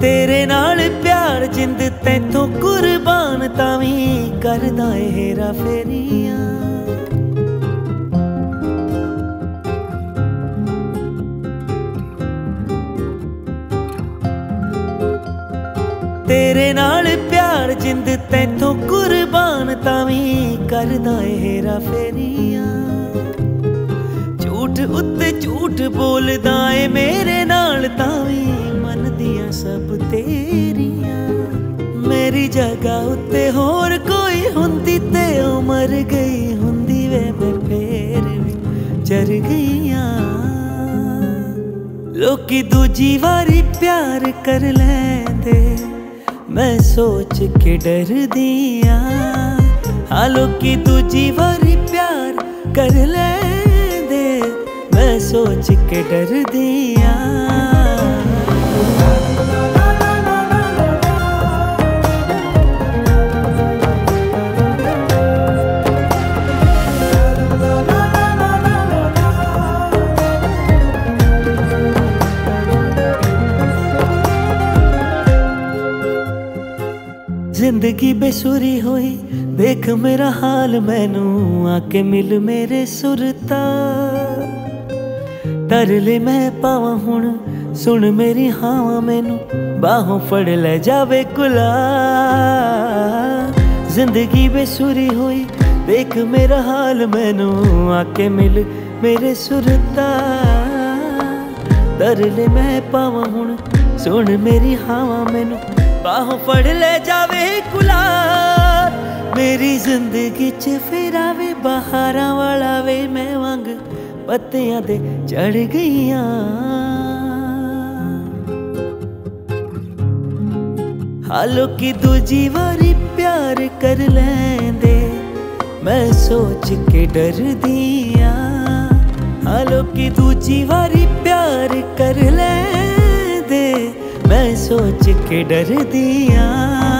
ਤੇਰੇ ਨਾਲ ਪਿਆਰ ਜਿੰਦ ਤੈਥੋਂ ਕੁਰਬਾਨ ਤਾਂ ਵੀ ਕਰਦਾ ਏ ਹੇਰਾ ਫੇਰੀਆਂ ਤੇਰੇ ਨਾਲ ਪਿਆਰ ਜਿੰਦ ਤੈਥੋਂ ਕੁਰਬਾਨ ਤਾਂ ਵੀ ਕਰਦਾ ਏ ਹੇਰਾ ਫੇਰੀਆਂ ਝੂਠ ਉੱਤੇ ਝੂਠ ਬੋਲਦਾ ਏ ਮੇਰੇ ਨਾਲ ਤਾਂ ਵੀ सब तेरिया मेरी जगह उत्ते होर कोई हुंदी ते ओ मर गई हुंदी वे मैं फेर चर गईया। लोकी दूजी वारी प्यार कर लेंदे, मैं सोच के डर दिया हालो की दूजी वारी प्यार कर लेंदे, मैं सोच के डर दिया ਜ਼ਿੰਦਗੀ ਬੇਸੁਰੀ ਹੋਈ, ਦੇਖ ਮੇਰਾ ਹਾਲ ਮੈਨੂੰ ਆ ਕੇ ਮਿਲ ਮੇਰੇ ਸੁਰਤਾ ਤਰਲੇ ਮੈਂ ਪਾਵਾਂ ਹੁਣ, ਸੁਣ ਮੇਰੀ ਹਾਵਾਂ ਮੈਨੂੰ, ਬਾਹੋਂ ਫੜ ਲੈ ਜਾਵੇ ਕੁਲਾ। ਜ਼ਿੰਦਗੀ ਬੇਸੁਰੀ ਹੋਈ, ਦੇਖ ਮੇਰਾ ਹਾਲ ਮੈਨੂੰ ਆ ਕੇ ਮਿਲ ਮੇਰੇ ਸੁਰਤਾ ਤਰਲੇ ਮੈਂ ਪਾਵਾਂ ਹੁਣ, ਸੁਣ ਮੇਰੀ ਹਾਵਾਂ ਮੈਨੂੰ बाहों पढ़ ले जावे गुलाब मेरी ज़िंदगी च फिर आवे बहारा वाला वे मैं वांग पत्तियाँ दे चढ़ गईया। हालो की दूजी वारी प्यार कर लेंदे, मैं सोच के डर दिया हालो की दूजी वारी प्यार के डर दिया।